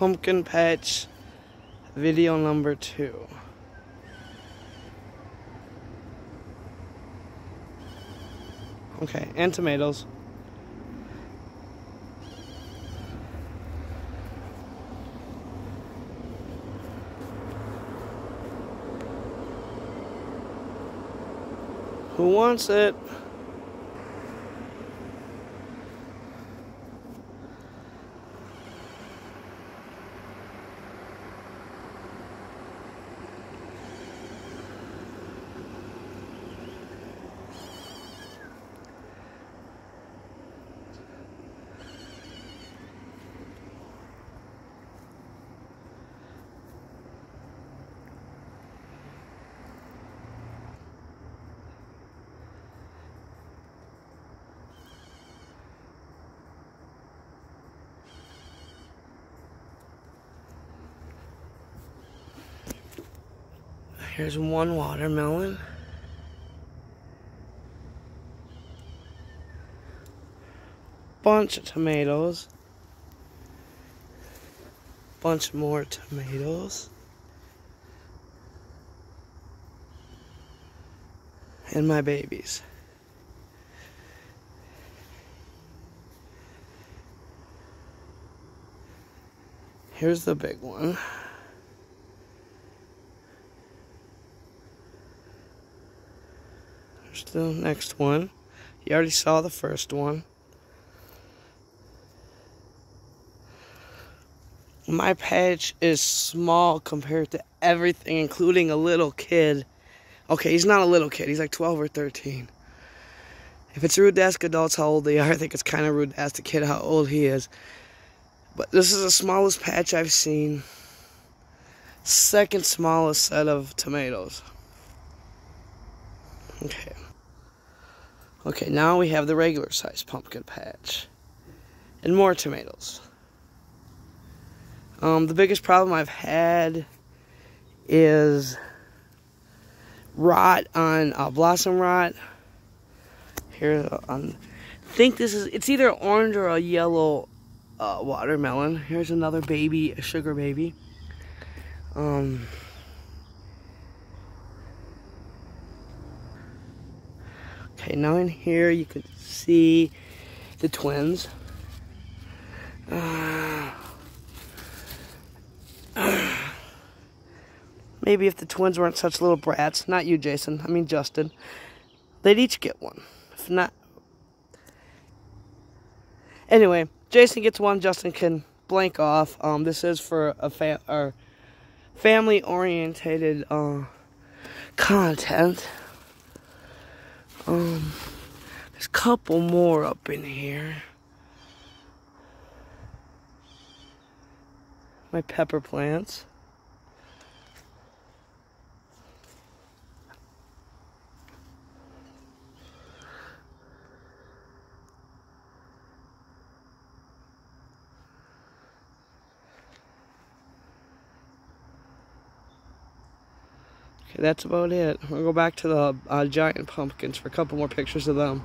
pumpkin patch video number two. Okay, and tomatoes. Who wants it? Here's one watermelon. Bunch of tomatoes. Bunch more tomatoes. And my babies. Here's the big one. Here's the next one. You already saw the first one. My patch is small compared to everything, including a little kid. Okay, he's not a little kid. He's like 12 or 13. If it's rude to ask adults how old they are, I think it's kind of rude to ask the kid how old he is. But this is the smallest patch I've seen. Second smallest set of tomatoes. Okay. Okay, now we have the regular size pumpkin patch. And more tomatoes. Um, the biggest problem I've had is rot on uh, blossom rot. Here, um, I think this is, it's either orange or a yellow uh, watermelon. Here's another baby, a sugar baby. Um, okay, now in here you can see the twins. Uh, maybe if the twins weren't such little brats, not you, Jason, I mean Justin, they'd each get one. If not, anyway, Jason gets one. Justin can blank off. Um, this is for a fa- or family orientated uh, content. Um, there's a couple more up in here. My pepper plants. Okay, that's about it. We'll go back to the uh, giant pumpkins for a couple more pictures of them.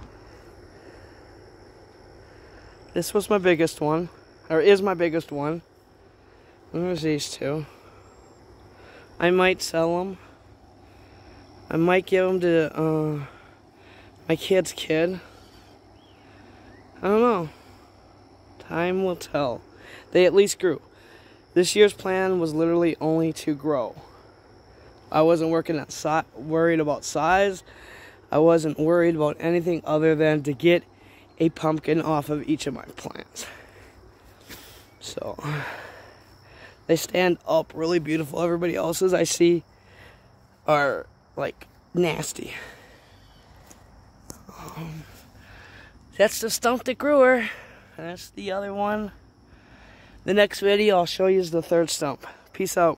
This was my biggest one, or is my biggest one. There's these two. I might sell them. I might give them to uh, my kid's kid. I don't know. Time will tell. They at least grew. This year's plan was literally only to grow. I wasn't working at si worried about size. I wasn't worried about anything other than to get a pumpkin off of each of my plants. So they stand up really beautiful. Everybody else's I see are like nasty. Um, that's the stump that grew her. That's the other one. The next video I'll show you is the third stump. Peace out.